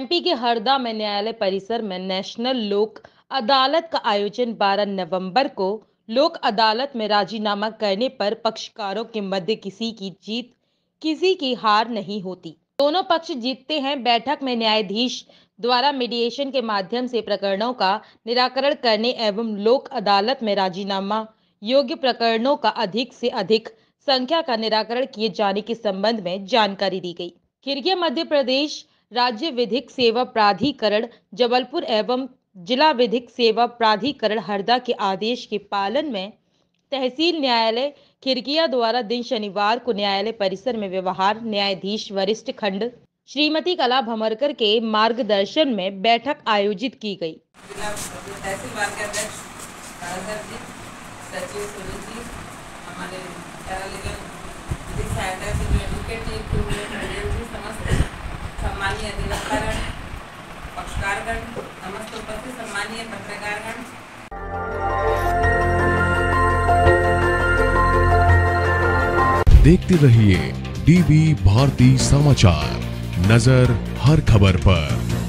MP के हरदा में न्यायालय परिसर में नेशनल लोक अदालत का आयोजन 12 नवंबर को लोक अदालत में राजीनामा करने पर पक्षकारों के मध्य किसी की जीत, किसी की हार नहीं होती। दोनों पक्ष जीतते हैं, बैठक में न्यायाधीश द्वारा मीडिएशन के माध्यम से प्रकरणों का निराकरण करने एवं लोक अदालत में राजीनामा, योग्य प्रकरणों का अधिक से अधिक संख्या का निराकरण किए जाने के संबंध में जानकारी दी गई। खिड़किया मध्य प्रदेश राज्य विधिक सेवा प्राधिकरण, जबलपुर एवं जिला विधिक सेवा प्राधिकरण हरदा के आदेश के पालन में तहसील न्यायालय खिड़किया द्वारा दिन शनिवार को न्यायालय परिसर में व्यवहार, न्यायाधीश वरिष्ठ खंड श्रीमती कला भमरकर के मार्गदर्शन में बैठक आयोजित की गई। हमारे जी पूर्व प्रेसिडेंट जी समस्त सम्मानीय अधिवक्तागण पक्षकारगण समस्त उपस्थित सम्मानीय पत्रकारगण देखते रहिए डीवी भारती समाचार नज़र हर खबर पर।